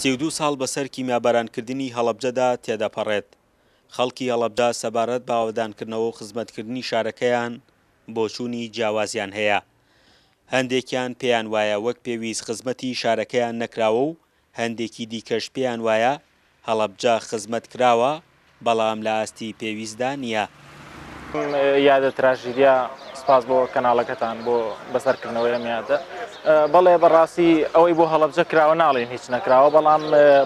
سی و دوو ساڵ بەسەر کیمیابارانکردنی هەڵەبجەدا تێدەپەڕێت، خەڵکی هەڵەبجە سەبارەت بە ئاوەدانکردنەوە و خزمەتکردنی شارەکەیان بۆچوونی جیاوازیان هەیە، هەندێکیان پێیانوایە وەک پێویست خزمەتی شارەکەیان نەکراوە و هەندێکی دیکەش پێیانوایە هەڵەبجە خزمەت کراوە بەڵام لە ئاستی پێویستدا نییە. ئەم یادە تراژیدیا سوپاس بۆ کەناڵەکەتان بۆ بەسەر کردنەوەی ئەم یادە بەڵێ بەڕاستی ئەوەی بۆ هەڵەبجە کراوە ناڵێین هیچ نەکراوە بەڵام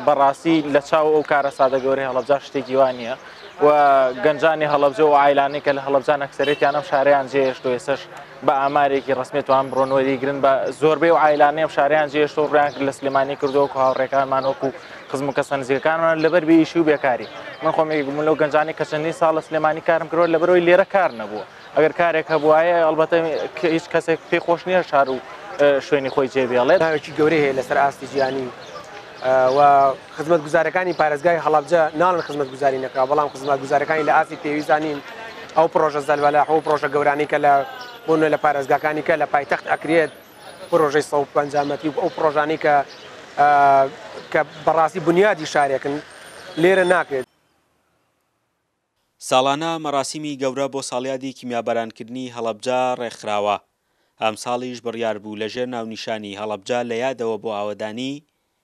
بەڕاستی لە چاو ئەو کارەساتە گەورەی هەڵەبجە شتێکی وا نییە و گەنجانی هەڵەبجە و عایلانەی کە لە هەڵەبجەن ئەکسەرێتیان ئەم شارەیان جێهێشت و ئێستاش بە ئامارێکی ڕەسمی توان بڕۆن وەریگرن بە زۆربەی و ئایلانەی ئەم شاریان جێشت و ڕیان کرد لە سلێمانی کردووەکو هاوڕێکانمان وەکو خزم و کەسە نزیکەکانمان لەبەر بێشی و بێکاری من خۆم یەکبوون لەو گەنجانی کە چەندین ساڵ لە سلێمانی کارم کردوە لەبەرەوەی لێرە کار نەبووە ئەگەر کارێک هەبووایە ئەڵبەتە هیچ کەسێک پێی خۆش نییە شار و شوێنی خۆی جێبێڵێت ناوێکی گەورەی هەیە لەسەر ئاستی جیانی و خزمەتگوزارەکانی پارێزگای هەڵەبجە ناڵێن خزمەتگوزاری نەکراوە، بەڵام خزماتگوزارەکانی لە ئاستی پێویستدا نین، ئەو پڕۆژە زەلبەلاح و پڕۆژە گەورانەی کە لە بۆ نوێ لە پارێزگاکانی کە لە پایتەخت ئەکرێت، پڕۆژەی سەد و پەنجا مەتری و ئەو پڕۆژانەی کە کە بەڕاستی بنیادی شارێکن لێرە ناکرێت. ساڵانە مەراسیمی گەورە بۆ ساڵیادی کیمیابارانکردنی هەڵەبجە ڕێکخراوە، ئەمساڵیش بڕیاربوو لەژێر ناونیشانی هەڵەبجە لە یادەوە بۆ ئاوەدانی،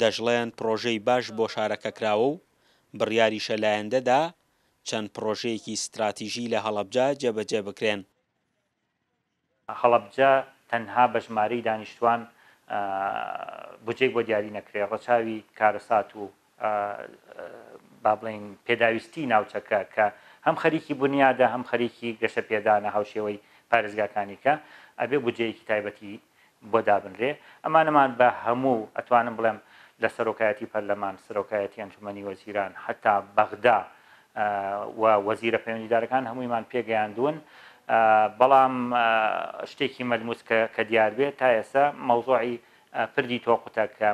دەشڵێن پڕۆژەی باش بۆ شارەکە کراوە و بڕیاریشە لایەندەدا چەند پڕۆژەیەکی ستراتیژی لە هەڵەبجە جێبەجێ بکرێن. هەڵەبجە تەنها بە ژمارەی دانیشتوان بودجەی بۆ دیاری نەکرێت، ڕەچاوی کارەسات و با بڵێین پێداویستیی ناوچەکە کە هەم خەریکی بونیادە هەم خەریکی گەشەپێدانە هاوشێوەی پارێزگاکانی کە ئەبێ بودجەیەکی تایبەتی بۆ دابنرێ، ئەمانەمان بە هەموو ئەتوانم بڵێم لە سەرۆکایەتی پەرلەمان، سرۆکایەتی ئەنجومەنی وەزیران هەتا بەغدا و وەزیرە پەیوەندیدارەکان هەموویمان پێ گەیاندوون بەڵام شتێکی مەلموس کە کە دیار بێ تا ئێستا مەوزوعی پردی تۆقوتە کە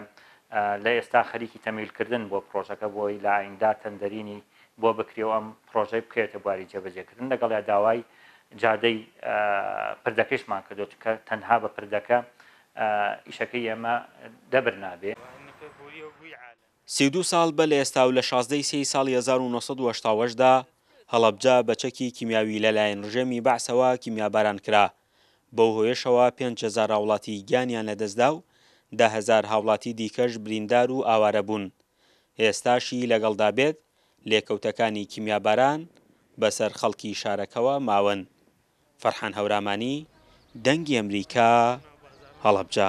لە ئێستا خەریکی تەمویل کردن بۆ پڕۆژەکە بۆی لە ئاییندا تەندەرینی بۆ بکرێ و ئەم پڕۆژەی بکەوێتە بواری جێبەجێکردن، لەگەڵیا داوای جادەی پردەکەیشمان کردووە، چونکە تەنها بە پردەکە ئیشەکەی ئێمە دەبر نابێ. سی و دوو ساڵ بە لە ئێستا و لە شازدە ی سێی ساڵی هەزار و نۆ سەد و هەشتا و هەشت دا، هەڵەبجە بە چەکی کیمیاوی لە لایەن ڕژێمی بەعسەوە کیمیاباران کرا، بەو هۆیەشەوە پێنج هەزار هاوڵاتی گیانیان لەدەستدا و دە هەزار هاوڵاتی دیکەش بریندار و ئاوارە بوون. ئێستاشی لەگەڵدا بێت، لێکەوتەکانی کیمیاباران بەسەر خەڵکی شارەکەوە ماون. فەرحان هەورامانی، دەنگی ئەمریکا، هەڵەبجە.